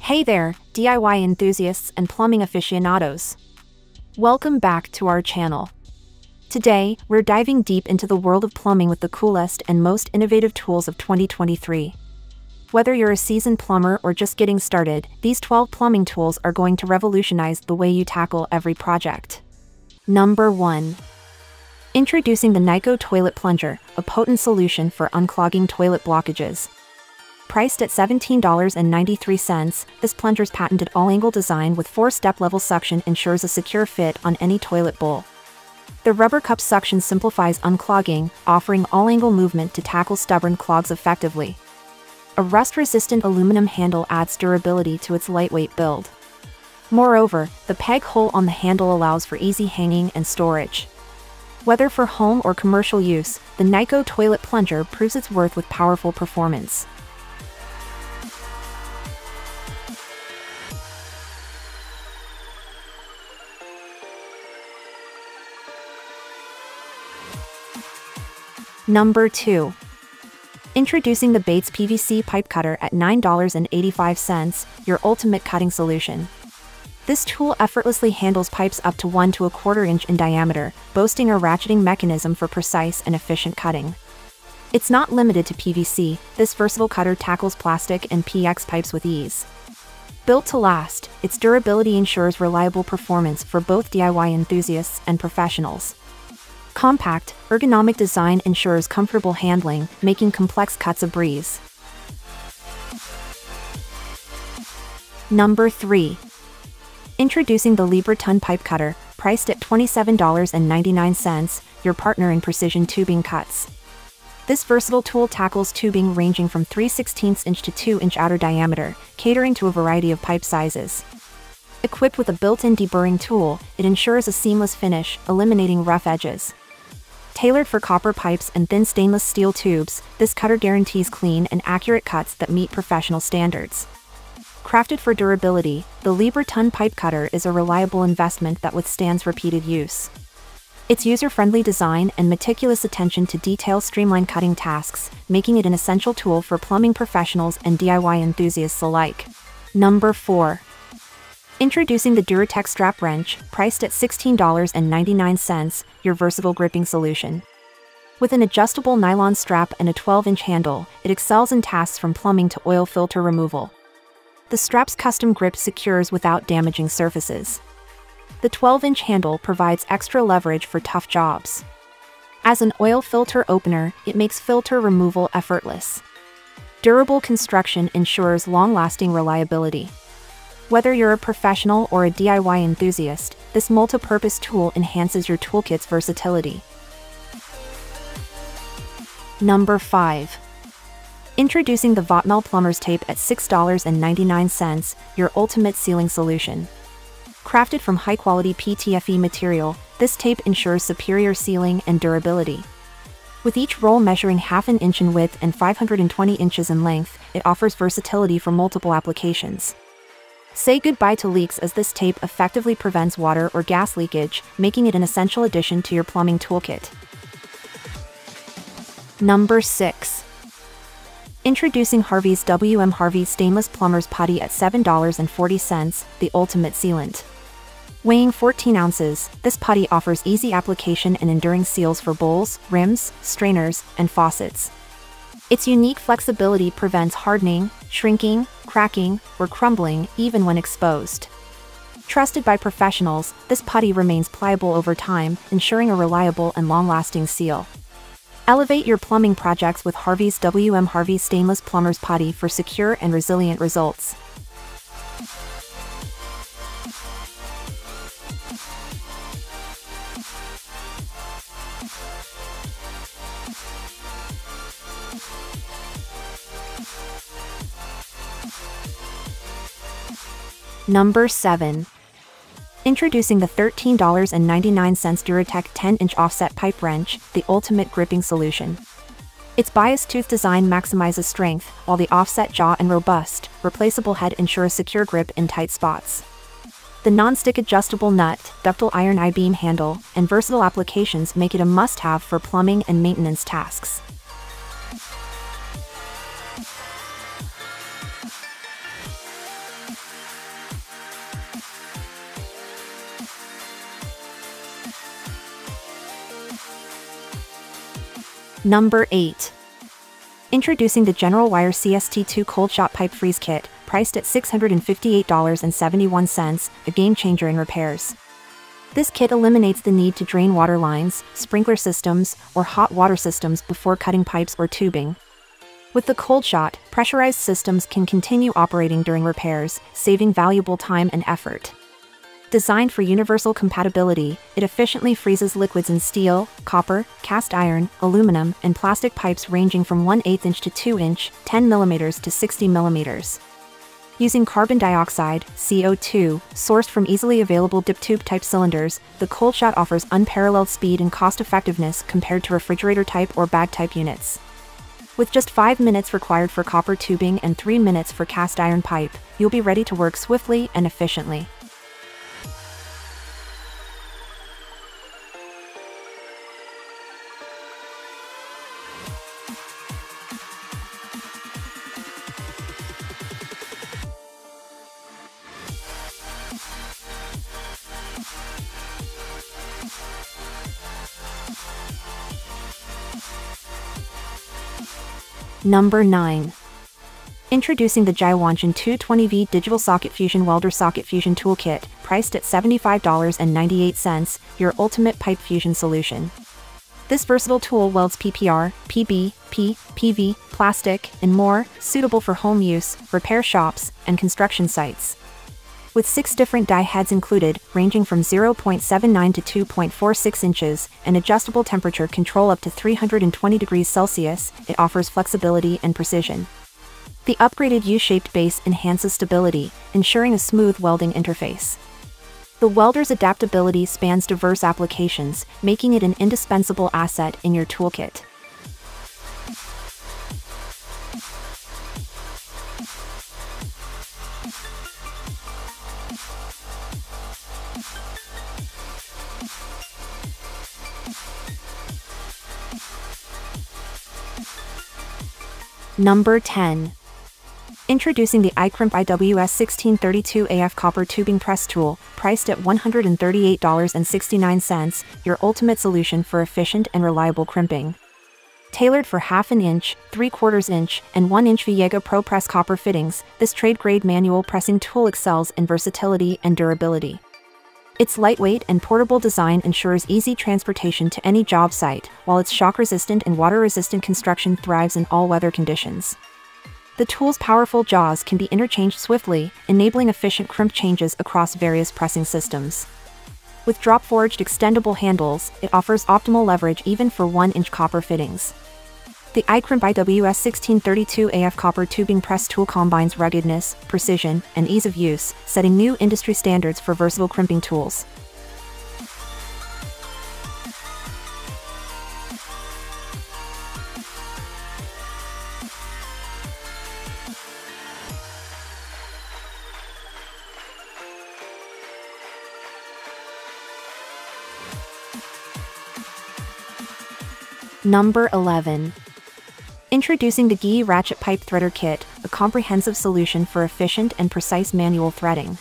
Hey there, DIY enthusiasts and plumbing aficionados. Welcome back to our channel. Today, we're diving deep into the world of plumbing with the coolest and most innovative tools of 2023. Whether you're a seasoned plumber or just getting started, these 12 plumbing tools are going to revolutionize the way you tackle every project. Number 1. Introducing the NEIKO Toilet Plunger, a potent solution for unclogging toilet blockages. Priced at $17.93, this plunger's patented all-angle design with four-step level suction ensures a secure fit on any toilet bowl. The rubber cup suction simplifies unclogging, offering all-angle movement to tackle stubborn clogs effectively. A rust-resistant aluminum handle adds durability to its lightweight build. Moreover, the peg hole on the handle allows for easy hanging and storage. Whether for home or commercial use, the NEIKO toilet plunger proves its worth with powerful performance. Number 2. Introducing the Bates PVC Pipe Cutter at $9.85, your ultimate cutting solution. This tool effortlessly handles pipes up to 1 to a quarter inch in diameter, boasting a ratcheting mechanism for precise and efficient cutting. It's not limited to PVC, this versatile cutter tackles plastic and PEX pipes with ease. Built to last, its durability ensures reliable performance for both DIY enthusiasts and professionals. Compact, ergonomic design ensures comfortable handling, making complex cuts a breeze. Number 3. Introducing the Libraton Pipe Cutter, priced at $27.99, your partner in precision tubing cuts. This versatile tool tackles tubing ranging from 3 16 inch to 2 inch outer diameter, catering to a variety of pipe sizes. Equipped with a built-in deburring tool, it ensures a seamless finish, eliminating rough edges. Tailored for copper pipes and thin stainless steel tubes, this cutter guarantees clean and accurate cuts that meet professional standards. Crafted for durability, the Libraton pipe cutter is a reliable investment that withstands repeated use. Its user-friendly design and meticulous attention to detail streamline cutting tasks, making it an essential tool for plumbing professionals and DIY enthusiasts alike. Number 4. Introducing the Duratech Strap Wrench, priced at $16.99, your versatile gripping solution. With an adjustable nylon strap and a 12-inch handle, it excels in tasks from plumbing to oil filter removal. The strap's custom grip secures without damaging surfaces. The 12-inch handle provides extra leverage for tough jobs. As an oil filter opener, it makes filter removal effortless. Durable construction ensures long-lasting reliability. Whether you're a professional or a DIY enthusiast, this multi-purpose tool enhances your toolkit's versatility. Number 5. Introducing the Votmell Plumber's Tape at $6.99, your ultimate sealing solution. Crafted from high-quality PTFE material, this tape ensures superior sealing and durability. With each roll measuring half an inch in width and 520 inches in length, it offers versatility for multiple applications. Say goodbye to leaks as this tape effectively prevents water or gas leakage, making it an essential addition to your plumbing toolkit. Number 6. Introducing Harvey's WM Harvey Stainless Plumber's Putty at $7.40, the ultimate sealant. Weighing 14 ounces, this putty offers easy application and enduring seals for bowls, rims, strainers, and faucets. Its unique flexibility prevents hardening, shrinking, cracking, or crumbling even when exposed. Trusted by professionals, this putty remains pliable over time, ensuring a reliable and long-lasting seal. Elevate your plumbing projects with Harvey's WM Harvey Stainless Plumber's Putty for secure and resilient results. Number 7. Introducing the $13.99 Duratech 10-inch offset pipe wrench, the ultimate gripping solution. Its bias tooth design maximizes strength, while the offset jaw and robust, replaceable head ensure a secure grip in tight spots. The non-stick adjustable nut, ductile iron I-beam handle, and versatile applications make it a must-have for plumbing and maintenance tasks. Number 8. Introducing the General Wire CST2 Cold Shot Pipe Freeze Kit, priced at $658.71, a game changer in repairs. This kit eliminates the need to drain water lines, sprinkler systems, or hot water systems before cutting pipes or tubing. With the cold shot, pressurized systems can continue operating during repairs, saving valuable time and effort. Designed for universal compatibility, it efficiently freezes liquids in steel, copper, cast iron, aluminum, and plastic pipes ranging from 1 8 inch to 2 inch, 10 mm to 60 mm using carbon dioxide, CO2, sourced from easily available dip tube type cylinders, the cold shot offers unparalleled speed and cost effectiveness compared to refrigerator type or bag type units. With just 5 minutes required for copper tubing and 3 minutes for cast iron pipe, you'll be ready to work swiftly and efficiently. Number 9. Introducing the Jiawanshan 220V Digital Socket Fusion Welder Socket Fusion Toolkit, priced at $75.98, your ultimate pipe fusion solution. This versatile tool welds PPR, PB, P, PV, plastic, and more, suitable for home use, repair shops, and construction sites with six different die heads included, ranging from 0.79 to 2.46 inches, and adjustable temperature control up to 320 degrees Celsius, it offers flexibility and precision. The upgraded U-shaped base enhances stability, ensuring a smooth welding interface. The welder's adaptability spans diverse applications, making it an indispensable asset in your toolkit. Number 10. Introducing the iCrimp IWS 1632 AF copper tubing press tool, priced at $138.69, your ultimate solution for efficient and reliable crimping. Tailored for half an inch, 3 quarters inch, and 1 inch Viega Pro Press copper fittings, this trade grade manual pressing tool excels in versatility and durability. Its lightweight and portable design ensures easy transportation to any job site, while its shock-resistant and water-resistant construction thrives in all weather conditions. The tool's powerful jaws can be interchanged swiftly, enabling efficient crimp changes across various pressing systems. With drop-forged extendable handles, it offers optimal leverage even for 1-inch copper fittings. The Ikram by WS1632 AF copper tubing press tool combines ruggedness, precision, and ease of use, setting new industry standards for versatile crimping tools. Number 11. Introducing the GE Ratchet Pipe Threader Kit, a comprehensive solution for efficient and precise manual threading.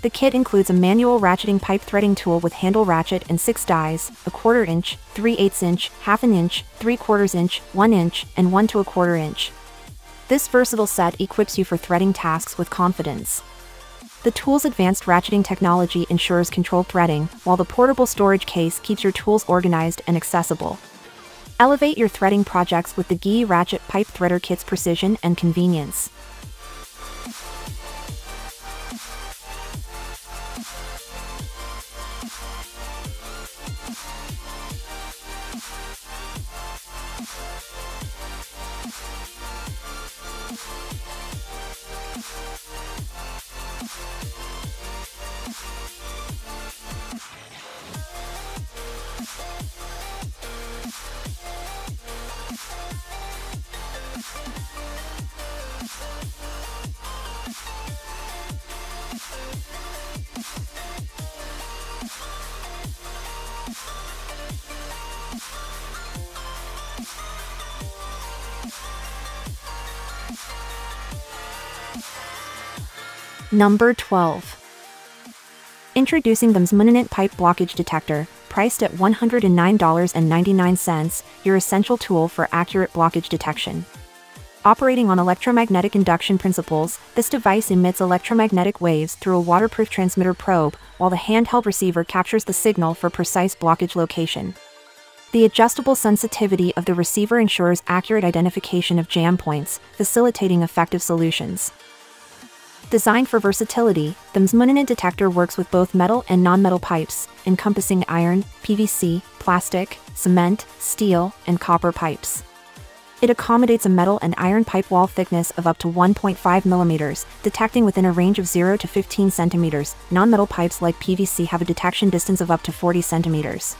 The kit includes a manual ratcheting pipe threading tool with handle ratchet and six dies, a quarter inch, 3 8 inch, half an inch, 3 quarters inch, 1 inch, and 1 to a quarter inch. This versatile set equips you for threading tasks with confidence. The tool's advanced ratcheting technology ensures controlled threading, while the portable storage case keeps your tools organized and accessible. Elevate your threading projects with the GE Ratchet Pipe Threader Kit's precision and convenience. Number 12. Introducing the Zmunanit Pipe Blockage Detector, priced at $109.99, your essential tool for accurate blockage detection. Operating on electromagnetic induction principles, this device emits electromagnetic waves through a waterproof transmitter probe, while the handheld receiver captures the signal for precise blockage location. The adjustable sensitivity of the receiver ensures accurate identification of jam points, facilitating effective solutions. Designed for versatility, the Msmuninen detector works with both metal and non-metal pipes, encompassing iron, PVC, plastic, cement, steel, and copper pipes. It accommodates a metal and iron pipe wall thickness of up to 1.5 mm, detecting within a range of 0 to 15 cm. Non-metal pipes like PVC have a detection distance of up to 40 cm.